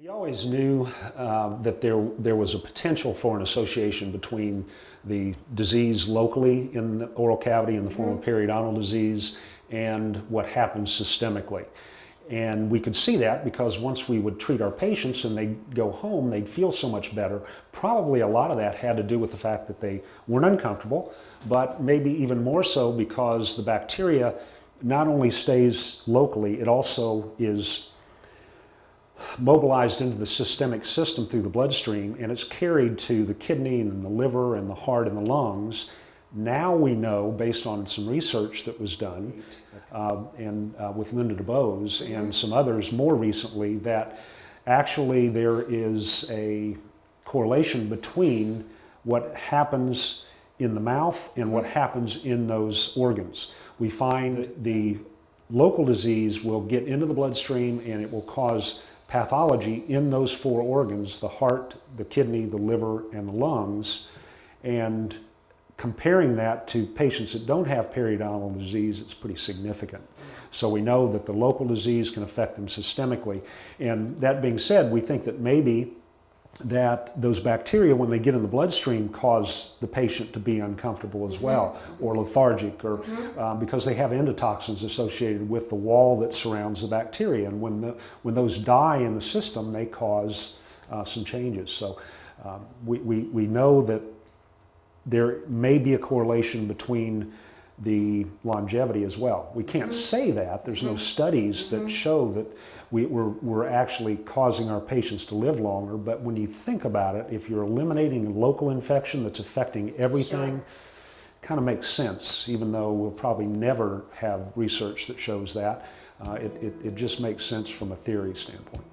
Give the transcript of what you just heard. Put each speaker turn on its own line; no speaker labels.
We always knew uh, that there, there was a potential for an association between the disease locally in the oral cavity in the form of periodontal disease and what happens systemically. And we could see that because once we would treat our patients and they'd go home, they'd feel so much better. Probably a lot of that had to do with the fact that they weren't uncomfortable, but maybe even more so because the bacteria not only stays locally, it also is mobilized into the systemic system through the bloodstream and it's carried to the kidney and the liver and the heart and the lungs. Now we know, based on some research that was done, uh, and uh, with Linda DeBowes and some others more recently, that actually there is a correlation between what happens in the mouth and what happens in those organs. We find the local disease will get into the bloodstream and it will cause pathology in those four organs the heart, the kidney, the liver, and the lungs. And comparing that to patients that don't have periodontal disease, it's pretty significant. So we know that the local disease can affect them systemically. And that being said, we think that maybe that those bacteria, when they get in the bloodstream, cause the patient to be uncomfortable as well, or lethargic, or uh, because they have endotoxins associated with the wall that surrounds the bacteria. And when, the, when those die in the system, they cause uh, some changes. So um, we, we, we know that there may be a correlation between the longevity as well. We can't mm-hmm. say that. There's no mm-hmm. studies that mm-hmm. show that we, we're, we're actually causing our patients to live longer. But when you think about it, if you're eliminating a local infection that's affecting everything, kind of makes sense, even though we'll probably never have research that shows that. Uh, it, it, it just makes sense from a theory standpoint.